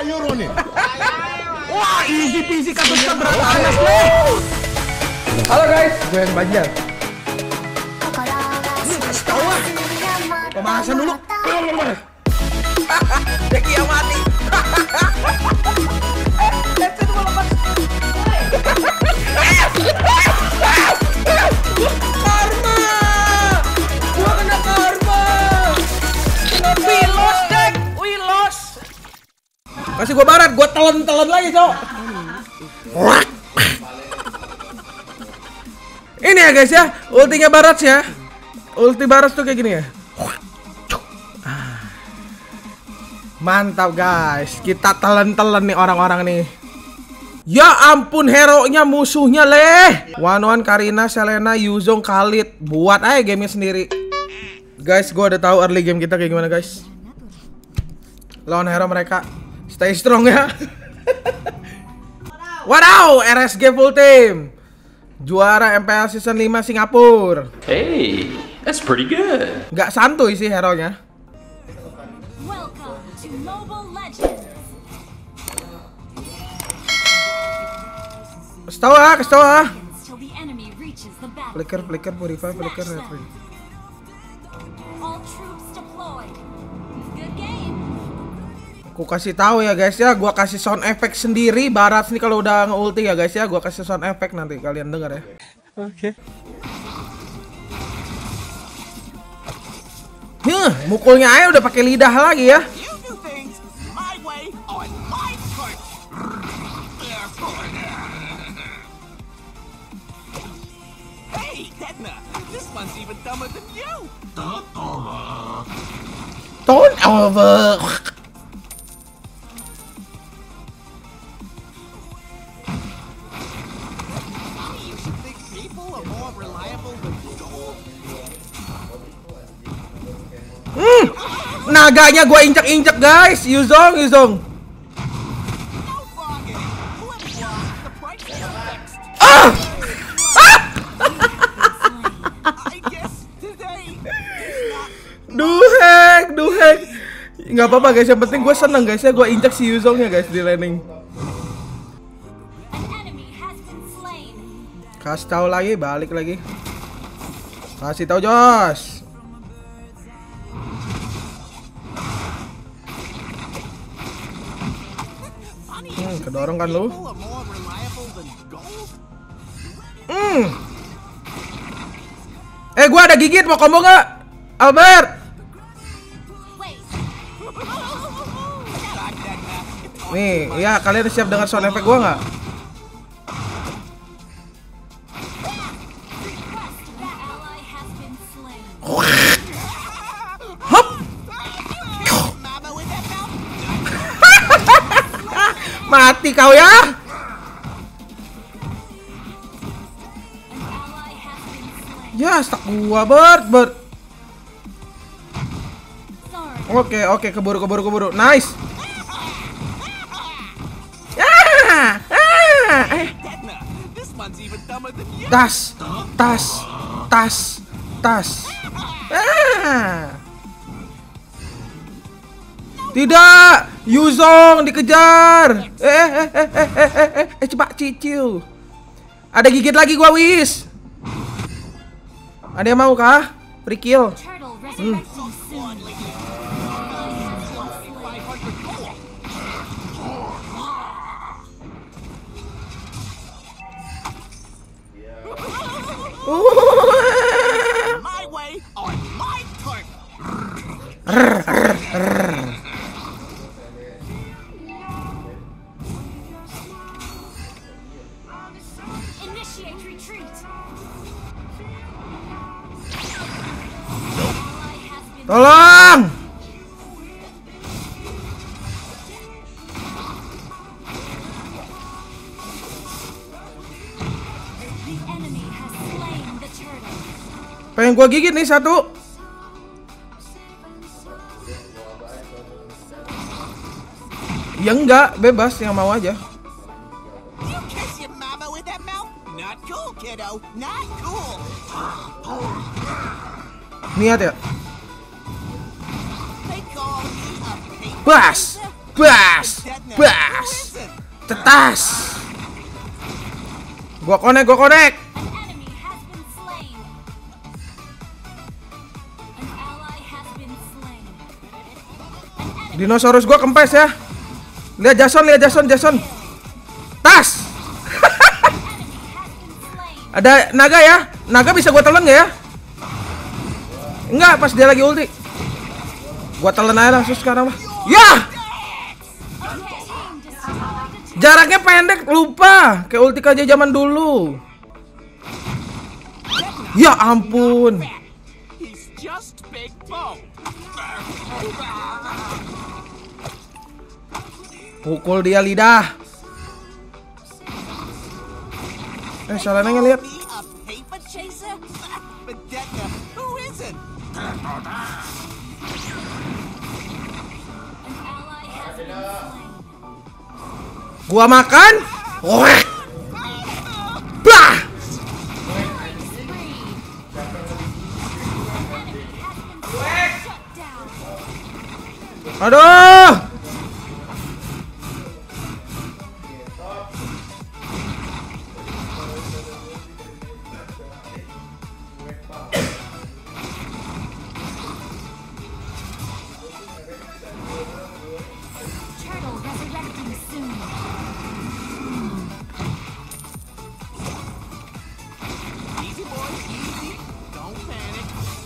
sayur nih. Wah, easy peasy kata berapa anas lo. Halo guys, gue yang Banjar. Kasih tahu ah. Pemanasan dulu. Deki yang mati. Gue barat, gue telan-telan lagi, Cok. Ini ya guys ya, ultinya barat ya. Ulti barat tuh kayak gini ya. Mantap guys, kita telan-telan nih orang-orang nih. Ya ampun hero-nya musuhnya leh. One One Karina, Selena, Yuzong, Khalid. Buat aja gamenya sendiri. Guys, gua udah tahu early game kita kayak gimana guys. Lawan hero mereka. Stay strong ya. Wadaw, RSG full team. Juara MPL season 5 Singapura. Hey, that's pretty good. Nggak santuy sih hero-nya. Ah, ah. The battle. Flicker, flicker, purify, flicker, retry. All troops deployed. Aku kasih tahu ya guys ya, gua kasih sound effect sendiri Barat nih kalau udah nge-ulti ya guys ya, gua kasih sound effect nanti kalian dengar ya. Oke. Huh, mukulnya aja udah pakai lidah lagi ya. You do reliable gold. Naganya gua injek-injek guys. Yuzong, Yuzong. Ah! Duhek, duhek. Nggak apa-apa guys, yang penting gue seneng guys ya, gue injek si Yuzongnya guys di landing. Kasih tahu lagi, balik lagi. Kasih tahu Jos. Hmm, kedorong kan lu? Hmm. Eh, gua ada gigit mau combo nggak? Albert. Nih, ya kalian siap dengan sound effect gua nggak? Mati kau ya. Ya, stuck gua, Bert. Sorry. Oke, oke, keburu, keburu, keburu. Nice. Ah, ah, eh. Tas, tas, tas, tas. Ah. Tidak, Yuzong dikejar. Eh, eh, eh, eh, eh, eh, eh, eh, cepat cicil. Ada gigit lagi gua, Wis. Ada yang mau kah? Free kill. Soon. My way on my part. Initiate retreat. Tolong! Pengen gua gigit nih satu. Ya enggak, bebas yang mau aja. Niat ya. Bas. Bas, bas, tetas. Gua konek, gua konek. Dinosaurus gua kempes ya. Lihat Jason, lihat Jason, Jason. Tas. Ada naga ya? Naga bisa gua telan ya? Enggak, pas dia lagi ulti. Gua telan aja langsung sekarang mah. Ya! Jaraknya pendek, lupa. Kayak ulti aja zaman dulu. Ya ampun. Pukul dia lidah. Has been slain. Gua makan. Wek. Bah. Aduh.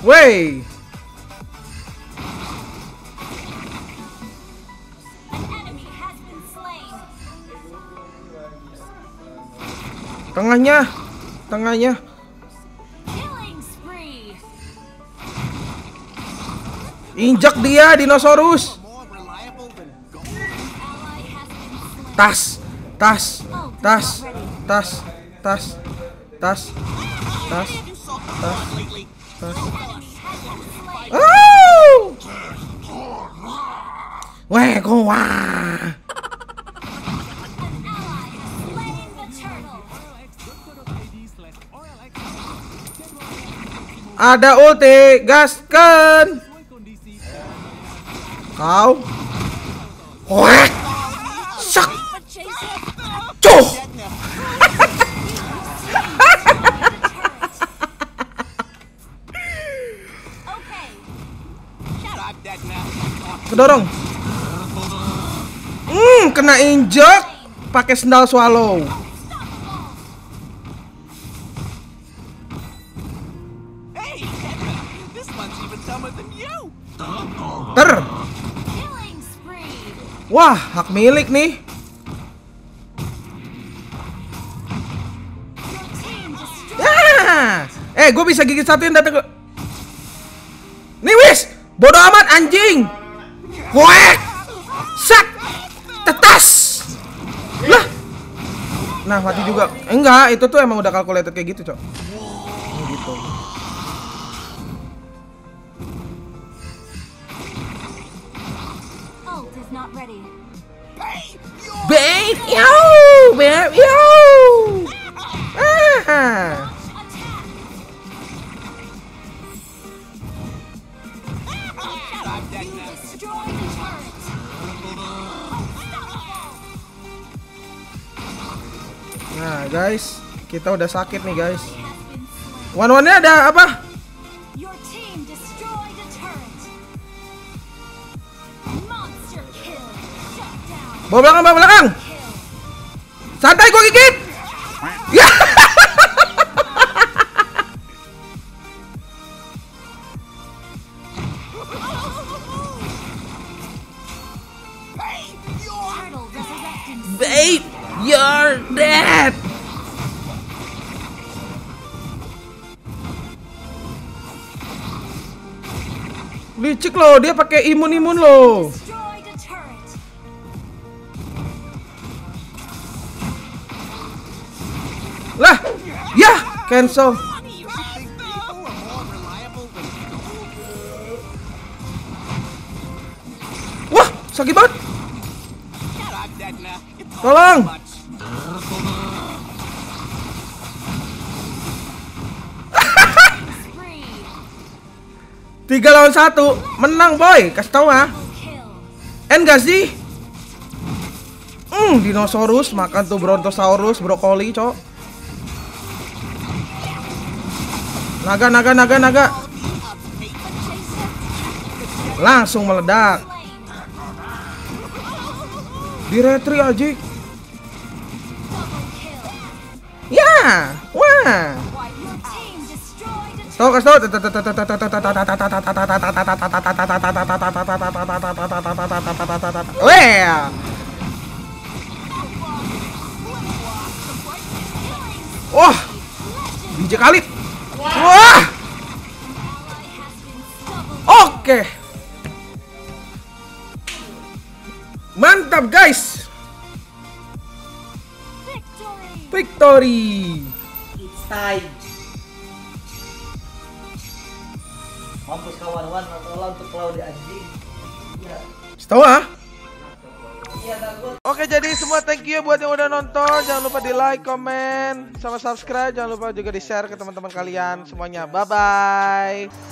Wey. Tengahnya. Tengahnya. Injak dia dinosaurus. Been slain. Tas. Tas. Tas. Tas. Tas. Tas. Tas. Has slain the turtle. Ada ulti, gaskan. Kau. Weh. Sak. Cuh. Kedorong. Kena injek pakai sendal swallow. Hey, Deadna, this one's even dumber than you. Ter. Wah, hak milik nih. Ya. Eh, gue bisa gigit satuin datang ke. Nih wis, bodoh amat anjing. Wek. Sak. Tetas. Lah. Nah, mati juga. Enggak, itu tuh emang udah calculated kayak gitu, Cok. Ini Gitu. Yo, bait, yo. Ah. Nah, guys, kita udah sakit nih, guys. One one nya ada apa? Bawa belakang, bawa belakang. Santai gua gigit. Licik loh, dia pakai imun-imun loh. Lah, ya, cancel. Wah, sakit banget. Tolong. Tiga lawan satu, menang boy. Kasih tau ah. End gak sih? Hmm, dinosaurus makan tuh brontosaurus, brokoli, cok. Naga, naga, naga, naga. Langsung meledak. Di retri aja. Ya, wah. Tahu kasih tahu. Wah. Wah, biji kali. Wah, oke. Mantap guys, victory. It's time. Mampus kawan-kawan, tolong untuk Claudia anjing. Iya, Tahu ah? iya takut. Oke jadi semua thank you buat yang udah nonton Jangan lupa di like, komen, sama subscribe Jangan lupa juga di share ke teman-teman kalian semuanya Bye bye